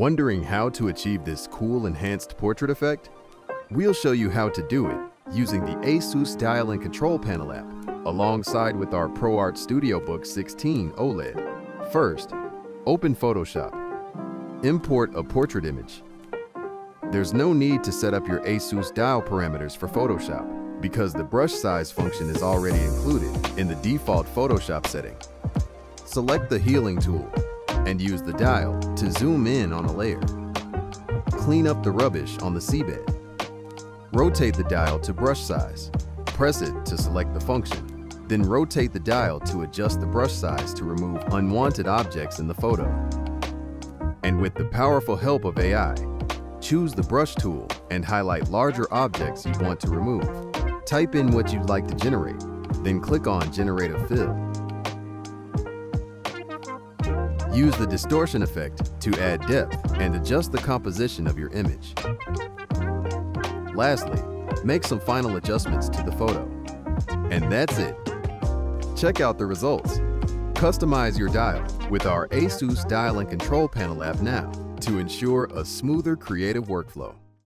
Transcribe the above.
Wondering how to achieve this cool enhanced portrait effect? We'll show you how to do it using the ASUS Dial and Control Panel app alongside with our ProArt StudioBook 16 OLED. First, open Photoshop. Import a portrait image. There's no need to set up your ASUS dial parameters for Photoshop because the brush size function is already included in the default Photoshop setting. Select the healing tool and use the dial to zoom in on a layer. Clean up the rubbish on the seabed. Rotate the dial to brush size. Press it to select the function. Then rotate the dial to adjust the brush size to remove unwanted objects in the photo. And with the powerful help of AI, choose the brush tool and highlight larger objects you want to remove. Type in what you'd like to generate, then click on Generative Fill. Use the distortion effect to add depth and adjust the composition of your image. Lastly, make some final adjustments to the photo. And that's it. Check out the results. Customize your dial with our ASUS Dial and Control Panel app now to ensure a smoother creative workflow.